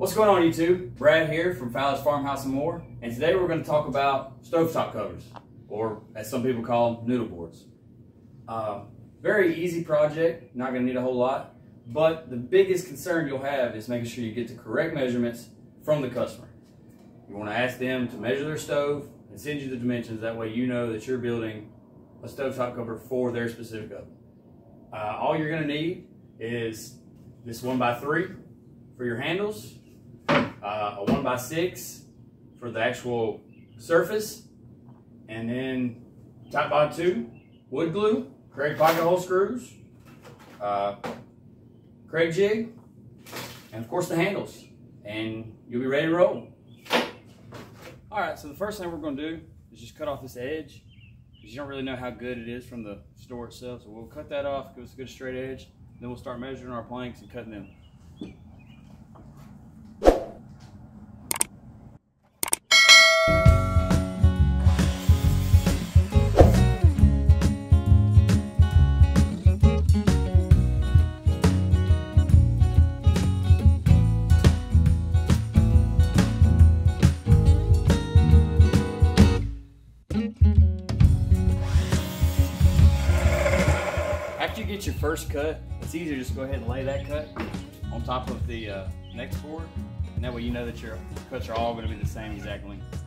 What's going on YouTube? Brad here from Fowler's Farmhouse and More, and today we're going to talk about stovetop covers, or as some people call them, noodle boards. Uh, very easy project, not going to need a whole lot, but the biggest concern you'll have is making sure you get the correct measurements from the customer. You want to ask them to measure their stove and send you the dimensions, that way you know that you're building a stovetop cover for their specific oven. Uh, all you're going to need is this one by three for your handles, uh, a one by six for the actual surface, and then top by two, wood glue, Kreg pocket hole screws, uh, Kreg jig, and of course the handles, and you'll be ready to roll. All right, so the first thing we're gonna do is just cut off this edge, because you don't really know how good it is from the store itself, so we'll cut that off, give us a good straight edge, then we'll start measuring our planks and cutting them. First cut, it's easier just to go ahead and lay that cut on top of the uh, next board, and that way you know that your cuts are all going to be the same exact length.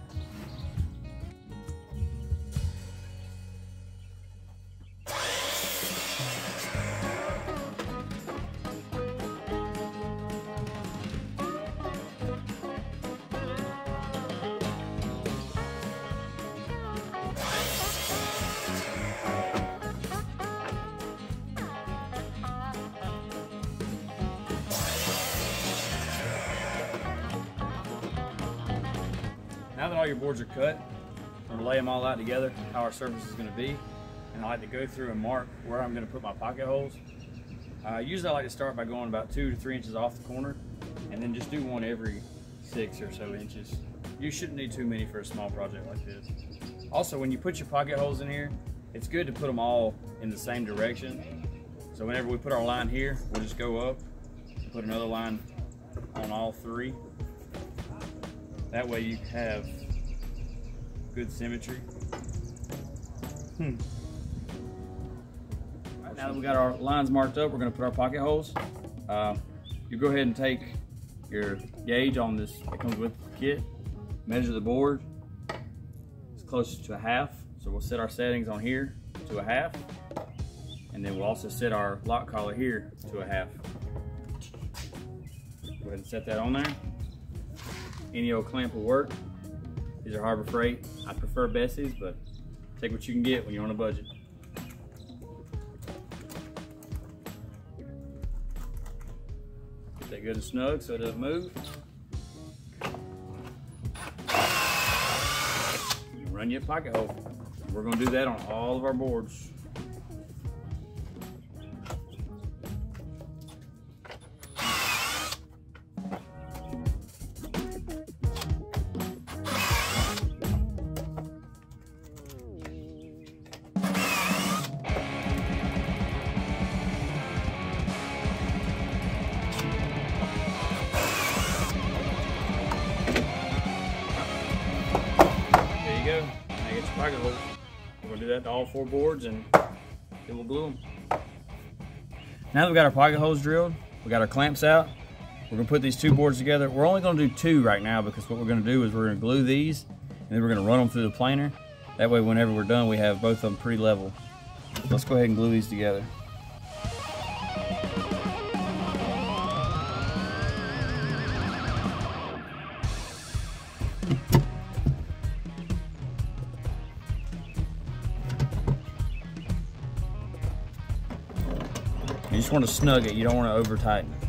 That all your boards are cut, I'm gonna lay them all out together, how our surface is gonna be. And I like to go through and mark where I'm gonna put my pocket holes. Uh, usually I like to start by going about two to three inches off the corner and then just do one every six or so inches. You shouldn't need too many for a small project like this. Also, when you put your pocket holes in here, it's good to put them all in the same direction. So whenever we put our line here, we'll just go up, put another line on all three. That way you have good symmetry. Hmm. Right, now that we got our lines marked up, we're gonna put our pocket holes. Uh, you go ahead and take your gauge on this that comes with the kit, measure the board. It's closest to a half, so we'll set our settings on here to a half, and then we'll also set our lock collar here to a half. Go ahead and set that on there. Any old clamp will work. These are Harbor Freight. I prefer Bessey's, but take what you can get when you're on a budget. Get that good and snug so it doesn't move. You run your pocket hole. We're gonna do that on all of our boards. Get your pocket. We're gonna do that to all four boards and then we'll glue them. Now that we got our pocket holes drilled, we got our clamps out, we're gonna put these two boards together. We're only gonna do two right now because what we're gonna do is we're gonna glue these and then we're gonna run them through the planer. That way whenever we're done, we have both of them pretty level. Let's go ahead and glue these together. Want to snug it, you don't want to over tighten it.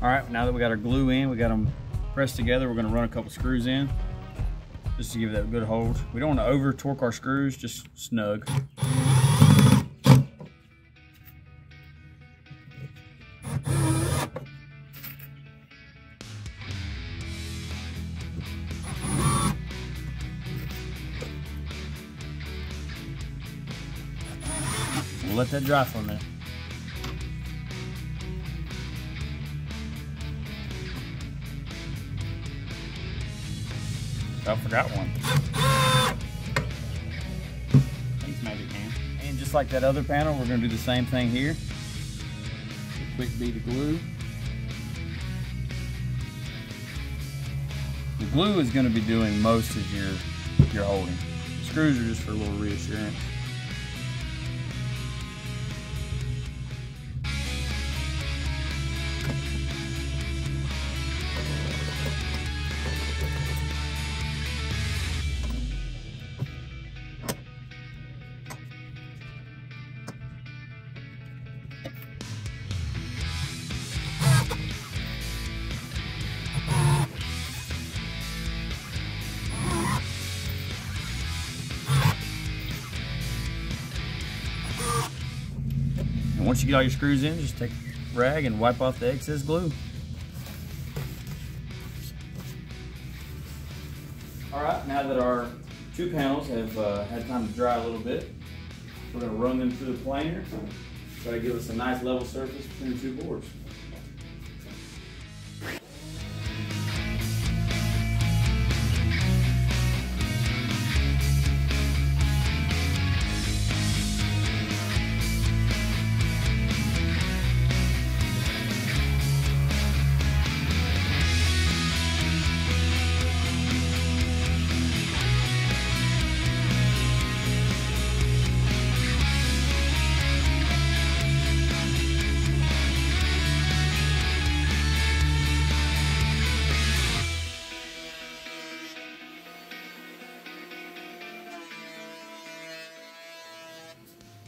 All right, now that we got our glue in, we got them pressed together, we're gonna run a couple screws in just to give that a good hold. We don't want to over torque our screws, just snug. That dry for a minute. Oh, I forgot one. Thanks, Magic Hand. And just like that other panel, we're gonna do the same thing here. A quick bead of glue. The glue is gonna be doing most of your, your holding. The screws are just for a little reassurance. Once you get all your screws in, just take a rag and wipe off the excess glue. All right, now that our two panels have uh, had time to dry a little bit, we're gonna run them through the planer. Try to give us a nice level surface between the two boards.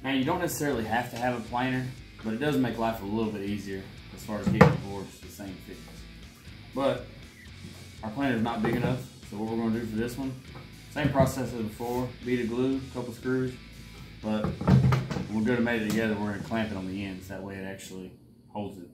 Now you don't necessarily have to have a planer, but it does make life a little bit easier as far as getting the boards the same thickness. But our planer is not big enough, so what we're gonna do for this one, same process as before, bead of glue, couple screws, but we're gonna made it together, we're gonna clamp it on the ends, that way it actually holds it.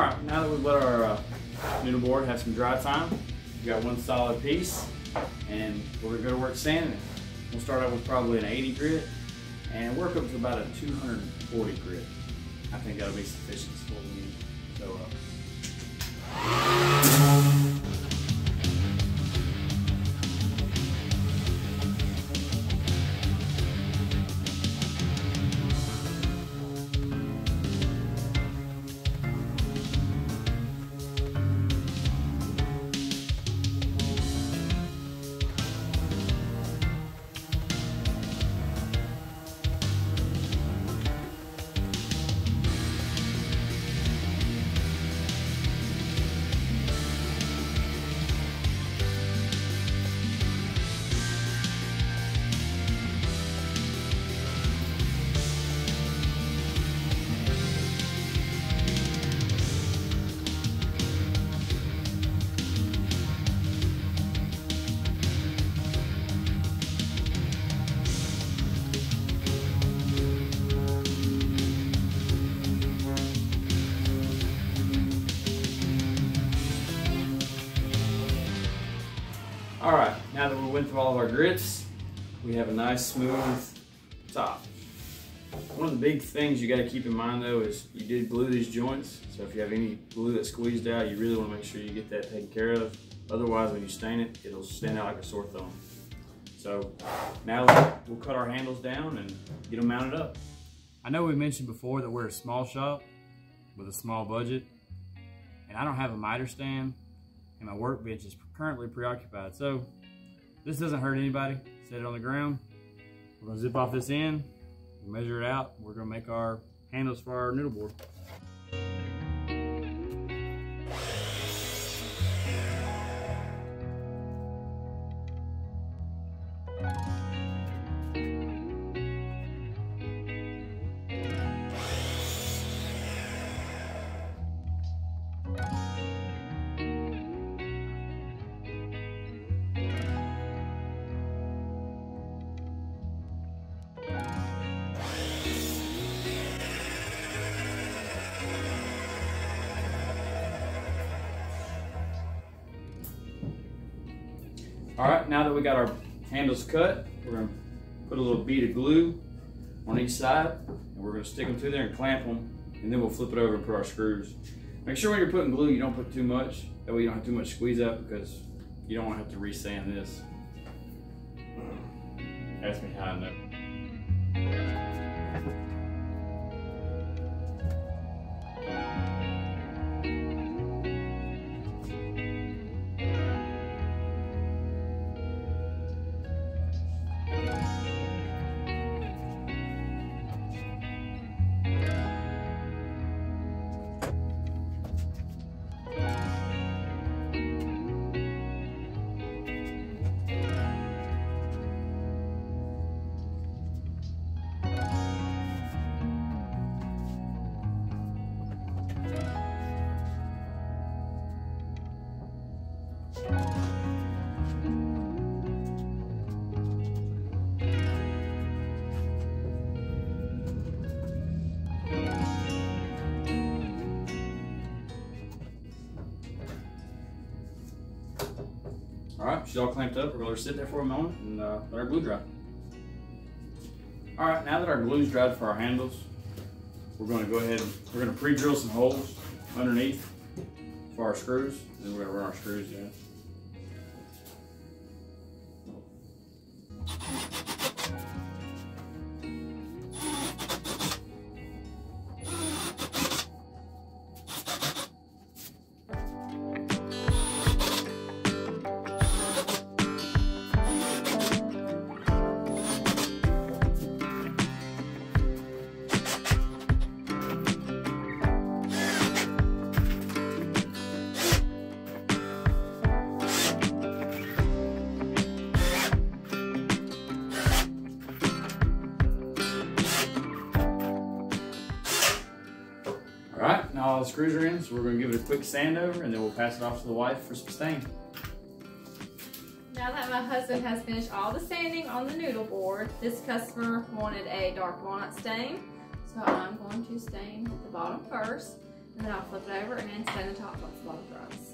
All right, now that we've let our uh, noodle board have some dry time, we've got one solid piece, and we're gonna go to work sanding it. We'll start out with probably an 80 grit, and work up to about a 240 grit. I think that'll be sufficient for what we need. So, uh, All right, now that we went through all of our grits, we have a nice smooth top. One of the big things you gotta keep in mind though is you did glue these joints. So if you have any glue that squeezed out, you really wanna make sure you get that taken care of. Otherwise, when you stain it, it'll stand out like a sore thumb. So now we'll cut our handles down and get them mounted up. I know we mentioned before that we're a small shop with a small budget, and I don't have a miter stand, and my workbench is currently preoccupied. So this doesn't hurt anybody. Set it on the ground. We're gonna zip off this end, measure it out. We're gonna make our handles for our noodle board. All right, now that we got our handles cut, we're gonna put a little bead of glue on each side, and we're gonna stick them through there and clamp them, and then we'll flip it over and put our screws. Make sure when you're putting glue, you don't put too much. That way you don't have too much squeeze up because you don't wanna have to resand this. Ask me how I know. All right, she's all clamped up. We're gonna sit there for a moment and uh, let our glue dry. All right, now that our glue's dried for our handles, we're gonna go ahead and we're gonna pre-drill some holes underneath for our screws. Then we're gonna run our screws in. Now all the screws are in, so we're gonna give it a quick sand over and then we'll pass it off to the wife for some stain. Now that my husband has finished all the sanding on the noodle board, this customer wanted a dark walnut stain. So I'm going to stain the bottom first, and then I'll flip it over and stain the top once the bottom dries.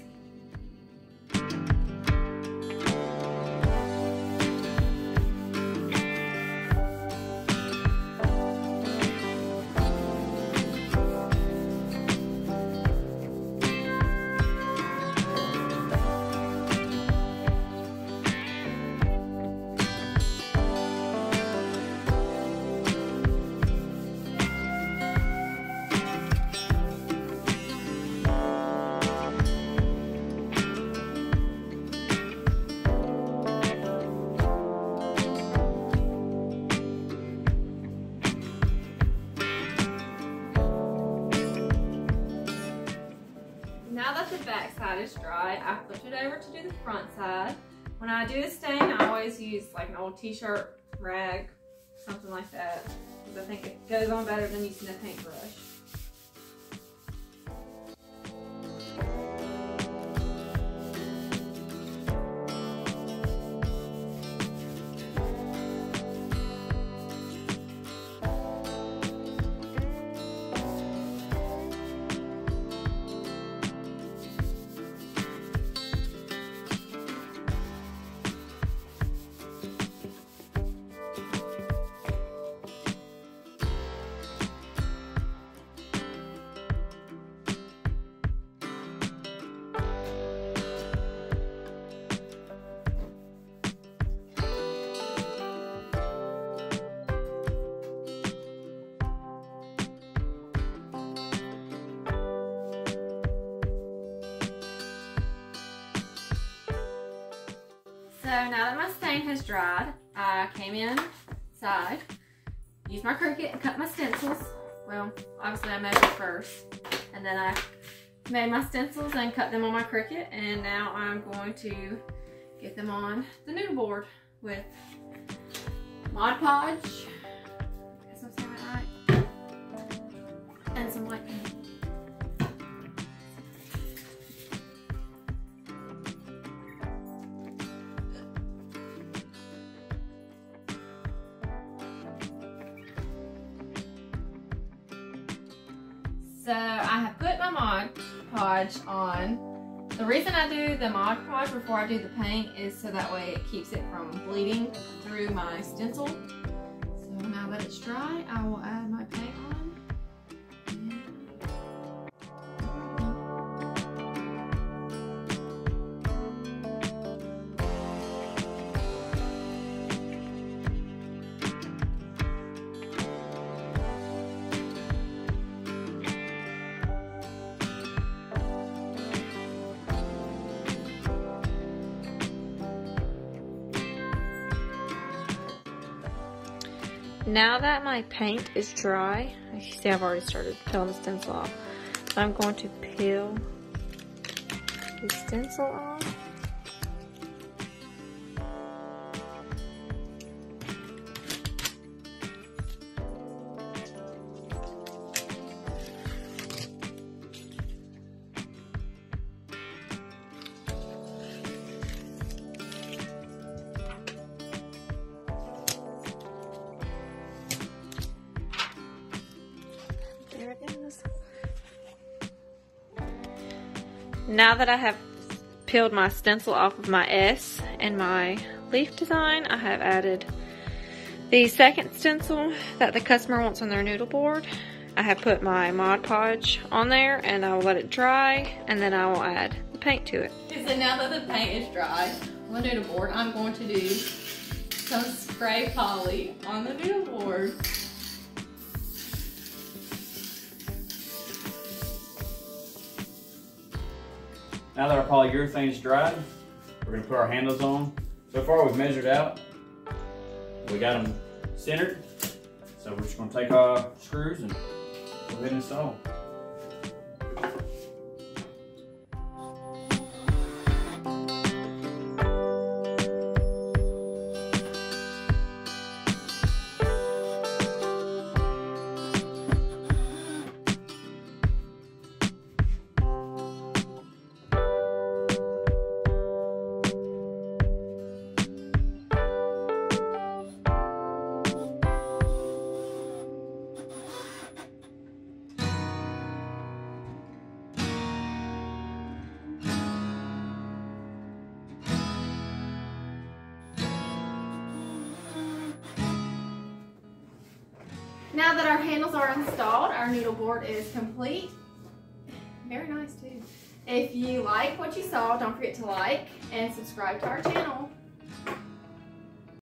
Now that the back side is dry, I flipped it over to do the front side. When I do the stain, I always use like an old t-shirt rag, something like that, because I think it goes on better than using a paintbrush. Has dried, I came inside, used my Cricut and cut my stencils. Well, obviously I measured first. And then I made my stencils and cut them on my Cricut. And now I'm going to get them on the noodle board with Mod Podge. Guess I'm saying right. And some white paint. Mod Podge on. The reason I do the Mod Podge before I do the paint is so that way it keeps it from bleeding through my stencil. So now that it's dry, I will add my paint Now that my paint is dry, you see I've already started peeling the stencil off. So I'm going to peel the stencil off. Now that I have peeled my stencil off of my S and my leaf design, I have added the second stencil that the customer wants on their noodle board. I have put my Mod Podge on there and I will let it dry and then I will add the paint to it. So now that the paint is dry on the noodle board, I'm going to do some spray poly on the noodle board. Now that our polyurethane is dried, we're gonna put our handles on. So far we've measured out. We got them centered. So we're just gonna take our screws and go ahead and install. That our handles are installed, our noodle board is complete. Very nice too. If you like what you saw, don't forget to like and subscribe to our channel.